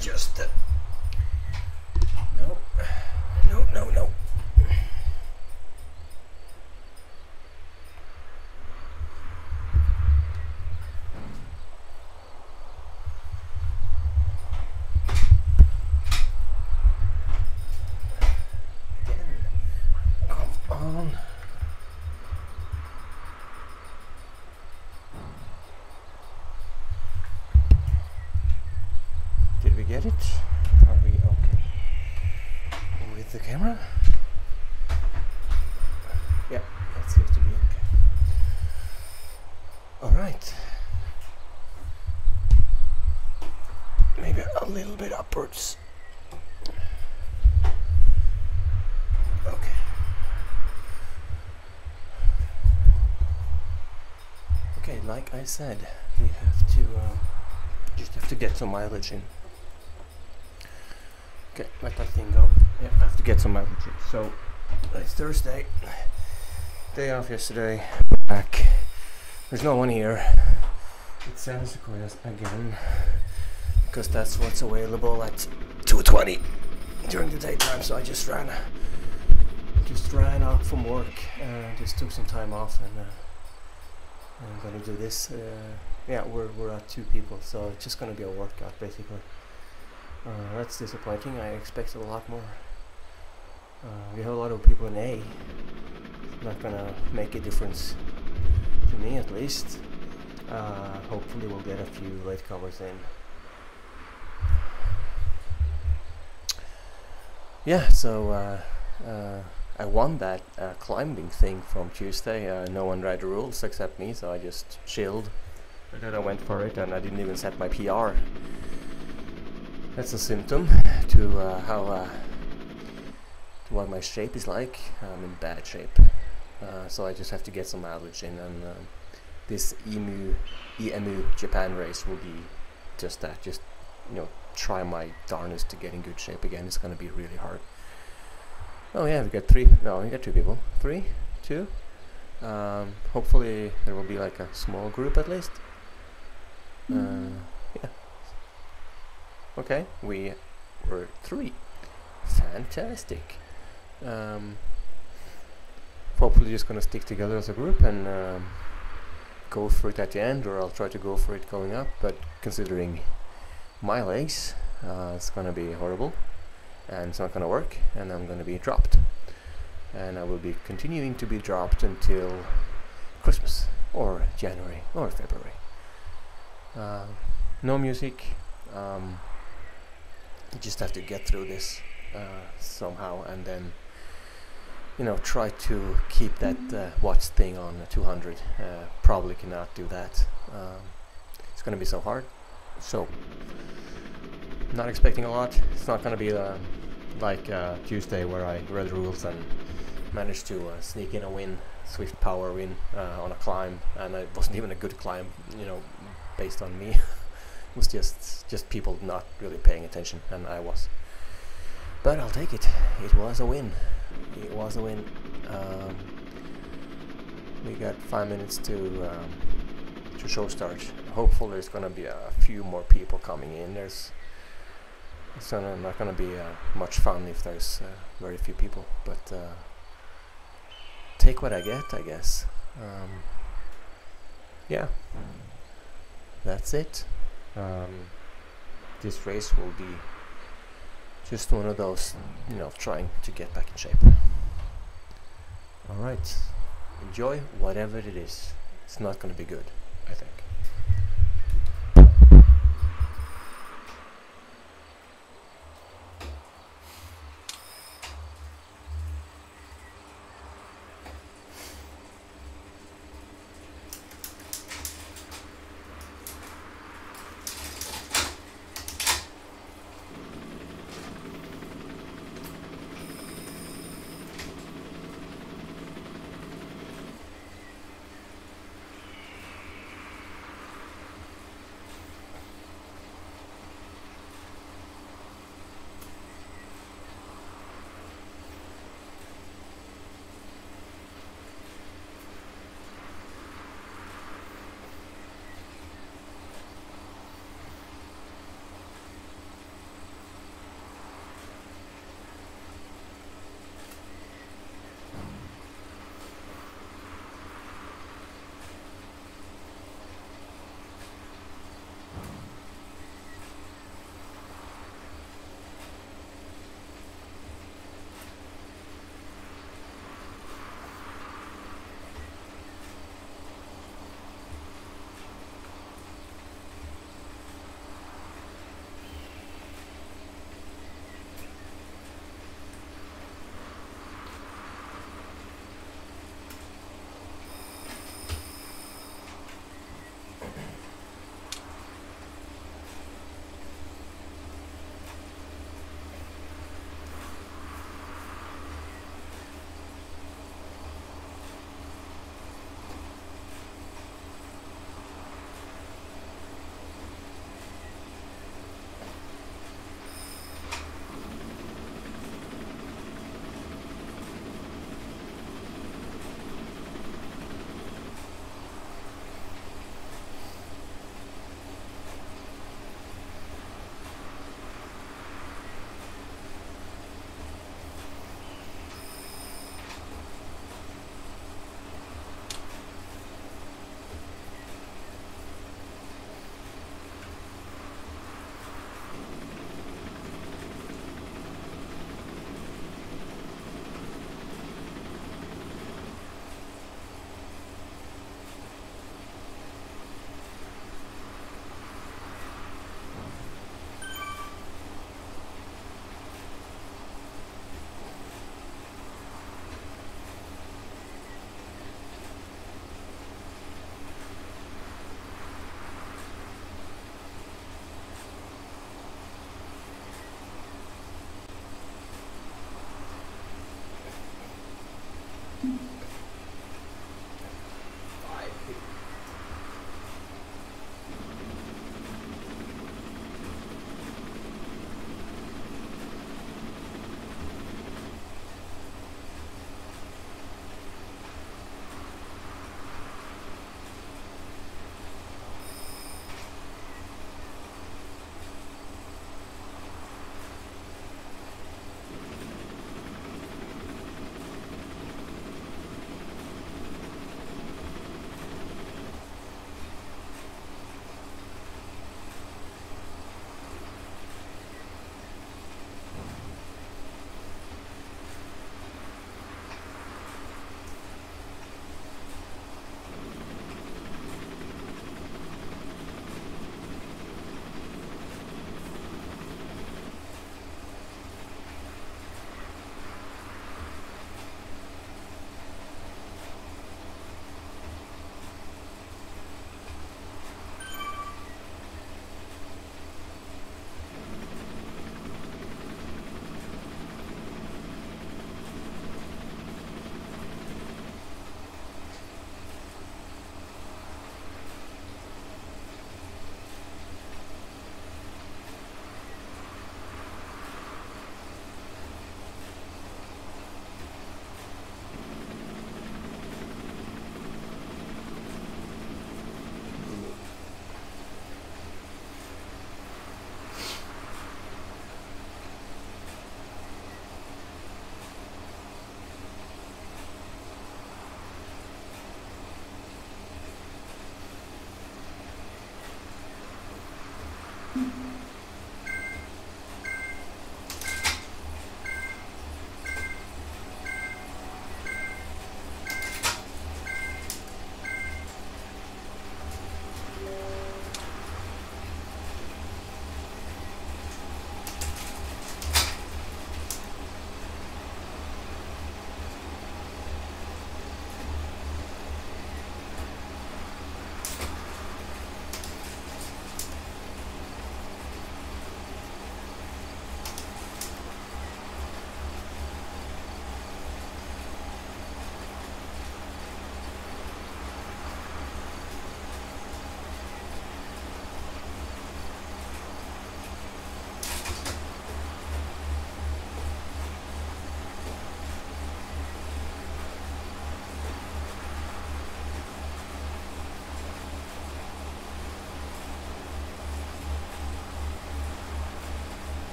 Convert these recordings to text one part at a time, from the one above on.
adjust it. Uh, no, no, no, no. Again. Come on. Did we get it? Are we okay? With the camera? Yeah, that seems to be okay. Alright. Maybe a little bit upwards. Okay. Like I said, we have to uh, just have to get some mileage in. Okay, let that thing go. Yeah, I have to get some mileage in. So it's Thursday. Day off yesterday. Back. There's no one here. It's Sand and Sequoias again. Because that's what's available at 2.20 during the daytime. So I just ran just ran out from work. Uh, just took some time off and uh, I'm gonna do this. Uh, yeah, we're, we're at two people, so it's just gonna be a workout basically. Uh, that's disappointing. I expected a lot more. Uh, we have a lot of people in A. Not gonna make a difference to me, at least. Uh, hopefully, we'll get a few latecomers in. Yeah, so uh, uh, I won that uh, climbing thing from Tuesday. Uh, no one read the rules except me, so I just chilled. And then I went for it, and I didn't even set my PR. That's a symptom to uh, how uh, to what my shape is like. I'm in bad shape, uh, so I just have to get some mileage in, and um, this EMU EMU Japan race will be just that. Just you know, try my darnest to get in good shape again. It's gonna be really hard. Oh yeah, we got three. No, we got two people. Three, two. Um, hopefully there will be like a small group at least. Uh, yeah. Okay, we were three. Fantastic. Um, hopefully just gonna stick together as a group and um, go for it at the end, or I'll try to go for it going up. But considering my legs, uh, it's gonna be horrible, and it's not gonna work, and I'm gonna be dropped, and I will be continuing to be dropped until Christmas or January or February. Uh, no music. Um, you just have to get through this uh, somehow, and then you know try to keep that uh, watch thing on 200. Uh, probably cannot do that. Um, it's going to be so hard. So not expecting a lot. It's not going to be uh, like uh, Tuesday where I read the rules and managed to uh, sneak in a win, ZwiftPower win uh, on a climb, and it wasn't even a good climb. You know, based on me. it was just just people not really paying attention, and I was. But I'll take it. It was a win. It was a win. Um, we got five minutes to um, to show start. Hopefully, there's gonna be a few more people coming in. There's it's gonna, not gonna be uh, much fun if there's uh, very few people. But uh, take what I get, I guess. Um, yeah that's it. Um, this race will be just one of those, you know, trying to get back in shape. Alright, enjoy whatever it is. It's not going to be good, I think.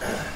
Yeah.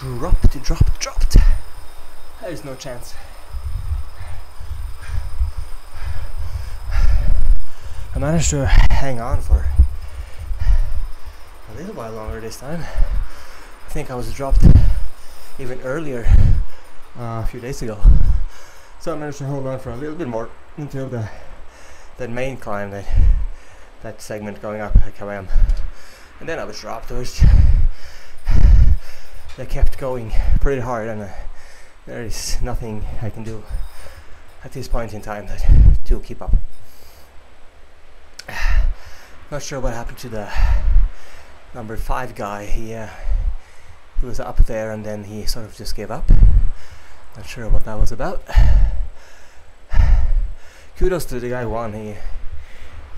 dropped, dropped, dropped. There's no chance. I managed to hang on for a little while longer this time. I think I was dropped even earlier uh, a few days ago. So I managed to hold on for a little bit more until the that main climb, that that segment going up at Karam. And then I was dropped. Was they kept going pretty hard, and uh, there is nothing I can do at this point in time that to keep up. Not sure what happened to the number five guy. He uh, he was up there and then he sort of just gave up. Not sure what that was about. Kudos to the guy won. He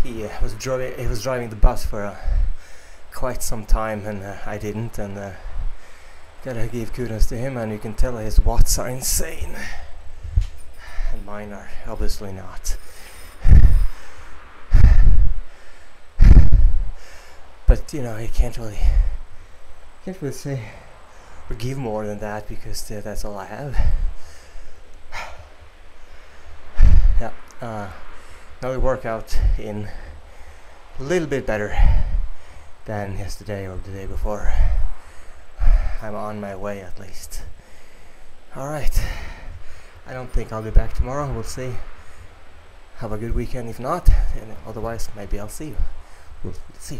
he uh, was driving he was driving the bus for uh, quite some time and uh, I didn't and uh, gotta give kudos to him and you can tell his watts are insane and mine are obviously not. but you know you can't really can't really say or give more than that because uh, that's all I have. yeah, uh, another workout in a little bit better than yesterday or the day before. I'm on my way at least. Alright. I don't think I'll be back tomorrow. We'll see. Have a good weekend if not. And otherwise, maybe I'll see you. We'll see.